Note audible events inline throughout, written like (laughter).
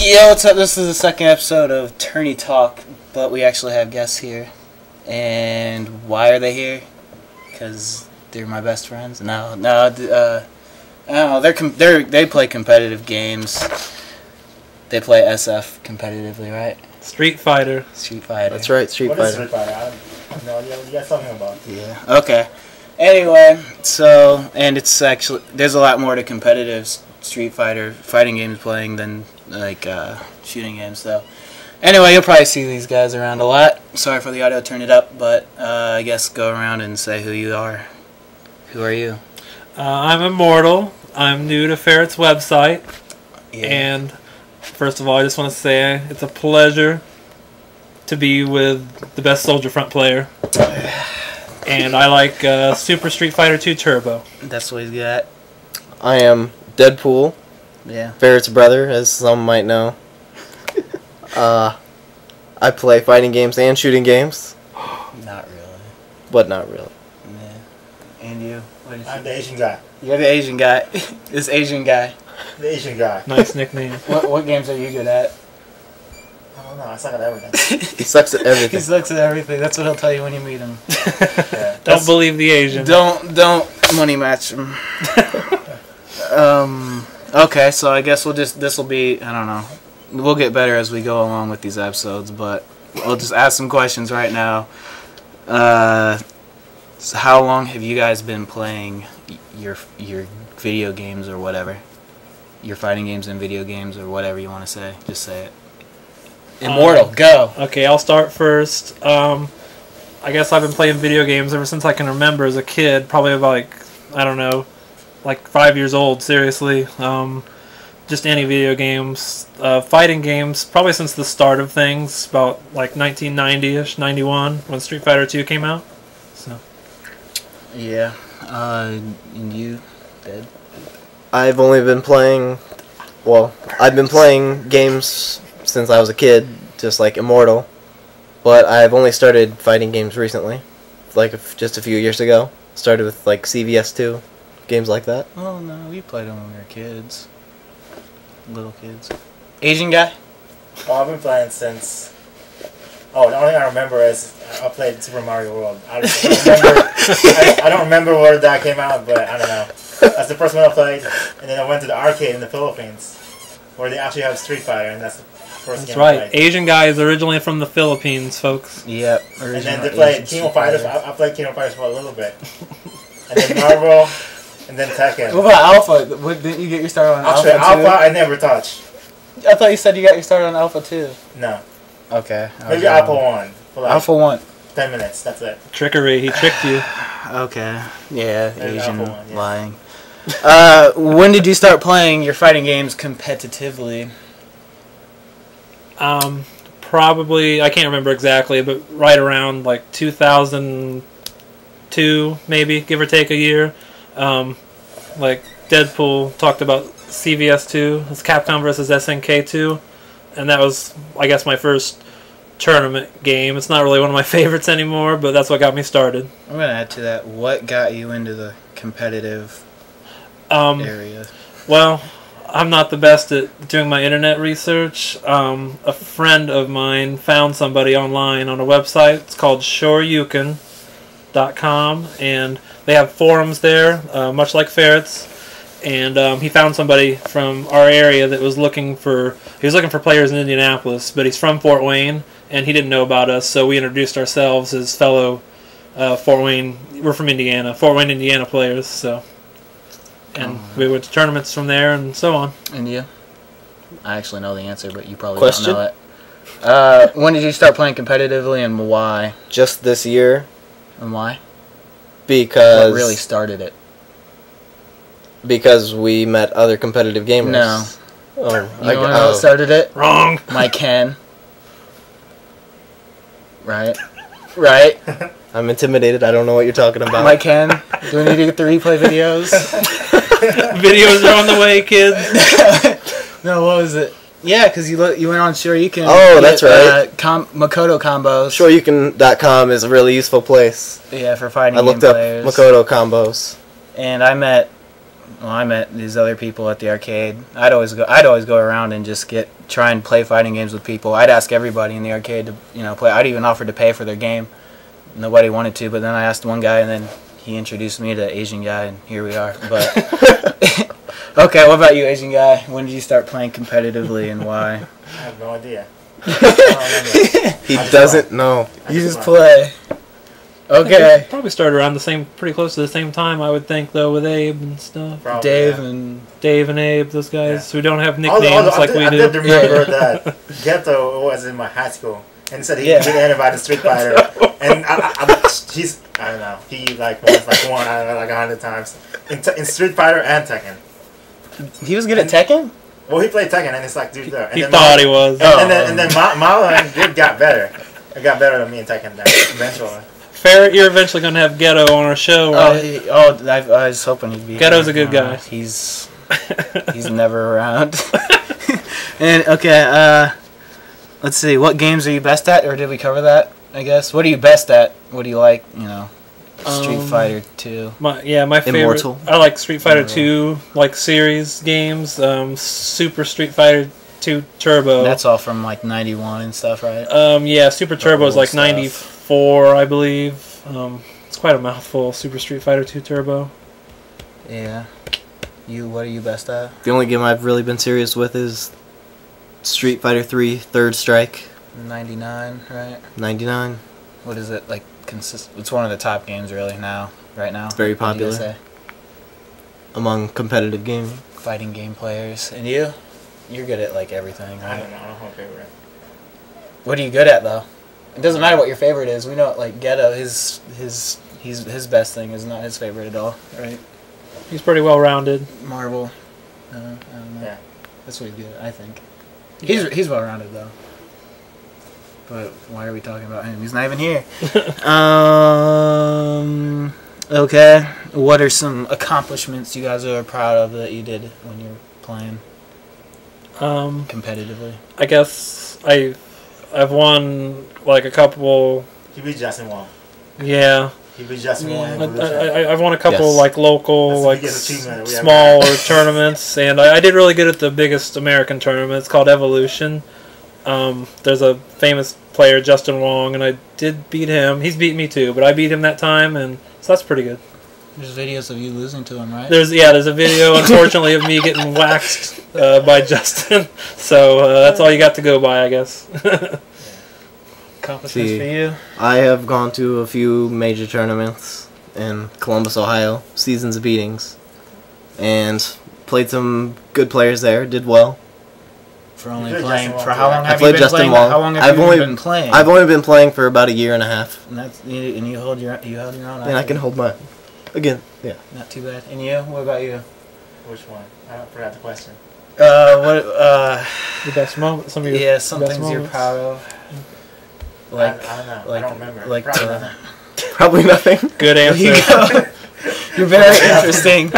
Yo, what's up? This is the second episode of Tourney Talk, but we actually have guests here. And why are they here? Because they're my best friends. No, no, uh, no, they're com- they're they play competitive games. They play SF competitively, right? Street Fighter. Street Fighter. That's right, Street What is Fighter. Street Fighter? I don't know what you guys talking about. Yeah. Okay. Anyway, so and it's actually there's a lot more to competitive s- Street Fighter fighting games playing than like uh, shooting games. So anyway, you'll probably see these guys around a lot. Sorry for the audio, turn it up, but uh, I guess go around and say who you are. Who are you? Uh, I'm Immortal. I'm new to Ferret's website. yeah. And first of all, I just want to say it's a pleasure to be with the best Soldier Front player. (sighs) And I like uh, Super Street Fighter 2 Turbo. that's what he's got. I am Deadpool, Yeah. Ferret's brother, as some might know. (laughs) uh, I play fighting games and shooting games, (gasps) Not really. but not really. Yeah. And you? What is I'm the Asian guy. You're the Asian guy. (laughs) this Asian guy. The Asian guy. Nice nickname. (laughs) What what games are you good at? I don't know. I suck at everything. He sucks at he everything. sucks at everything. That's what he'll tell you when you meet him. Yeah. Don't believe the Asian. Don't don't money match him. Um. Okay, so I guess we'll just this will be I don't know. We'll get better as we go along with these episodes, but we'll just ask some questions right now. Uh, so how long have you guys been playing your your video games or whatever? Your fighting games and video games or whatever you want to say. Just say it. Immortal, Um, go. Okay, I'll start first. Um, I guess I've been playing video games ever since I can remember as a kid. Probably about like I don't know, like five years old. Seriously, um, just any video games, uh, fighting games. Probably since the start of things, about like 1990ish, 91 when Street Fighter 2 came out. So Yeah. Uh, and you, dead. I've only been playing, well, I've been playing games since I was a kid, just like Immortal, but I've only started fighting games recently, like just a few years ago. Started with like CVS2, games like that. Oh no, we played them when we were kids. Little kids. Asian guy? Well, I've been playing since. Oh, the only thing I remember is I played Super Mario World. I don't (laughs) remember. I, I don't remember where that came out, but I don't know. That's the first one I played, and then I went to the arcade in the Philippines, where they actually have Street Fighter, and that's the first that's game I right. Asian guy is originally from the Philippines, folks. Yep. And then they played King of Fighters. I, I played King of Fighters for a little bit, and then Marvel, (laughs) and then Tekken. What about Alpha? What, didn't you get your start on Actually, Alpha, Alpha I never touched. I thought you said you got your start on Alpha too. No, Okay. I was maybe wrong. Alpha One for like Alpha 1. ten minutes. That's it. Trickery. He tricked you. (sighs) Okay. Yeah, Maybe Asian Alpha 1, yeah. lying. uh, when did you start playing your fighting games competitively? Um, probably I can't remember exactly, but right around like 2002, maybe give or take a year. Um, like Deadpool talked about CVS2, it's Capcom versus SNK2, and that was I guess my first tournament game. It's not really one of my (laughs) favorites anymore, but that's what got me started. I'm gonna add to that. What got you into the competitive Um, area? Well, I'm not the best at doing my internet research. Um, a friend of mine found somebody online on a website. It's called Shoryuken.com, and they have forums there, uh, much like Ferrets. And um, he found somebody from our area that was looking for. He was looking for players in Indianapolis, but he's from Fort Wayne, and he didn't know about us. So we introduced ourselves as fellow uh, Fort Wayne. We're from Indiana, Fort Wayne, Indiana players. So and we went to tournaments from there and so on. And you? I actually know the answer, but you probably Question? don't know it. Uh, when did you start playing competitively, and why? Just this year, And why? because What really started it? because we met other competitive gamers. No. Oh, You I, know what oh. started it? Wrong. My Ken. (laughs) Right? Right? (laughs) I'm intimidated. I don't know what you're talking about. My Ken. Do we need to get the replay (laughs) videos? Videos are on the way, kids. no, what was it? Yeah, because you look, you went on Shoryuken. Oh, that's get, right. Uh, com- Makoto combos. Shoryuken.com is a really useful place. Yeah, for fighting I looked up players. Makoto combos. and I met well, I met these other people at the arcade. I'd always go. I'd always go around and just get try and play fighting games with people. I'd ask everybody in the arcade to you know play. I'd even offer to pay for their game. Nobody wanted to, but then I asked one guy, and then he introduced me to Asian guy, and here we are. But (laughs) okay, what about you, Asian guy? When did you start playing competitively, and why? I have no idea. (laughs) I don't remember. He doesn't know. I You just won. play. Okay, Probably started around the same, pretty close to the same time, I would think, though, with Abe and stuff. Probably, Dave yeah. and Dave and Abe, those guys who don't have Although- nicknames although like I did, we I do. did remember Yeah. that Ghetto was in my high school and said he Yeah. beat anybody in Street (laughs) Fighter, and I, I, I, he's I don't know he like was like one I don't know, like a hundred times in, t- in Street Fighter and Tekken. he was good at Tekken. Well, he played Tekken and it's like dude there. And He then thought Ma- he was. And, and then and then Ma- Marlon and Dude got better. It got better than me in Tekken then eventually. Ferret, you're eventually going to have Ghetto on our show, Oh, he, oh! I, I was hoping he'd be. Ghetto's here. a good Uh, guy. He's he's never around. (laughs) and okay, uh, let's see. What games are you best at, or did we cover that? I guess. What are you best at? What do you like? You know, Street Um, Fighter Two. My yeah, my favorite. Immortal. I like Street Fighter Immortal. Two, like series games. Um, Super Street Fighter Two Turbo. That's all from like '91 and stuff, right? um, yeah, Super Turbo is like '94, I believe. Um, it's quite a mouthful. Super Street Fighter Two Turbo. Yeah. You. What are you best at? The only game I've really been serious with is Street Fighter 3 Third Strike '99, right? 99. What is it like? Consist. It's one of the top games really now. Right now. It's very What do you popular. say? among competitive gaming. Fighting game players. And you? You're good at like everything, I don't know. I don't have a favorite. What are you good at though? It doesn't matter what your favorite is. We know like Ghetto, his his he's his best thing is not his favorite at all, right? He's pretty well rounded. Marvel. Uh, I don't know. Yeah. That's what he's good at, I think. He's he's well rounded though. But why are we talking about him? He's not even here. (laughs) um. Okay. What are some accomplishments you guys are proud of that you did when you're playing Um, competitively? I guess I I've won like a couple. He beat Justin Wong. Yeah, He beat Justin Wong I, I, I've won a couple Yes. like local, That's like biggest s- achievement we ever smaller (laughs) tournaments, and I, I did really good at the biggest American tournament. It's called Evolution. Um, there's a famous player, Justin Wong, and I did beat him. He's beat me too, but I beat him that time, and so that's pretty good. There's videos of you losing to him, right? There's yeah, there's a video, (laughs) unfortunately, of me getting waxed uh, by Justin. (laughs) So uh, that's all you got to go by, I guess. (laughs) Accomplishments See. for you? I have gone to a few major tournaments in Columbus, Ohio, seasons of beatings, and played some good players there. Did well. For only You playing for how long right? have I played you been Justin playing? Wong. How long have I've you only- been playing? I've only been playing for about a year and a half, and that's you, and you hold your you held your own. and I can hold my. Again, yeah. Not too bad. And you? What about you? Which one? I forgot the question. Uh, what? Uh, the best moment, some of your yeah, some best things you're proud of. Like, I don't know. like, I don't remember. like Probably the- nothing. (laughs) Probably nothing. Good There (laughs) you answer. go. (laughs) You're very interesting.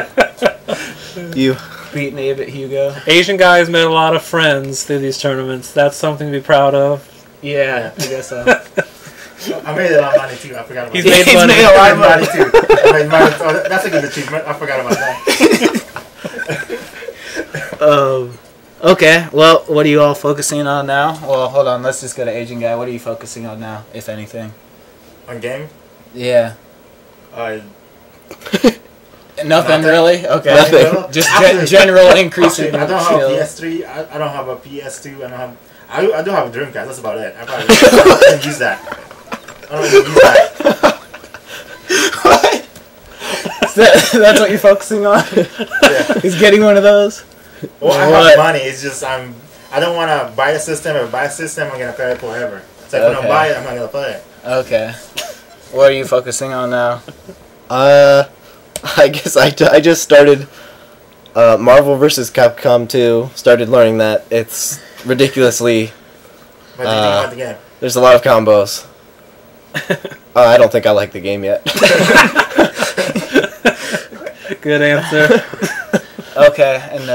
You. Beating Abe at Hugo. Asian guys made a lot of friends through these tournaments. That's something to be proud of. Yeah, I guess so. (laughs) I made a lot of money too. I forgot about He's that. made He's money. made a lot of money. too. I made money. Oh, that's a good achievement. I forgot about that. (laughs) Um, okay, well, what are you all focusing on now? Well, hold on, let's just go to Asian guy. What are you focusing on now, if anything? On game, Yeah. uh, Nothing, Nothing. really? Okay. Nothing. (laughs) Just Actually- gen- general (laughs) increase in I don't have a PS3. I, I don't have a PS2. I don't have. I, I do have a Dreamcast. That's about it. I probably (laughs) don't use that. I don't even use that. Is that- that's what you're focusing on? Yeah. Is getting one of those? Well, I have money. It's just I'm. I don't want to buy a system. If I buy a system, I'm gonna play it forever. So if I Okay. don't buy it, I'm not gonna play it. Okay. What are you focusing on now? Uh, (laughs) I guess I, I just started uh, Marvel vs. Capcom 2. Started learning that it's ridiculously. But do you think Uh, the game? There's a lot of combos. (laughs) uh, I don't think I like the game yet. (laughs) Good answer. Okay, and then.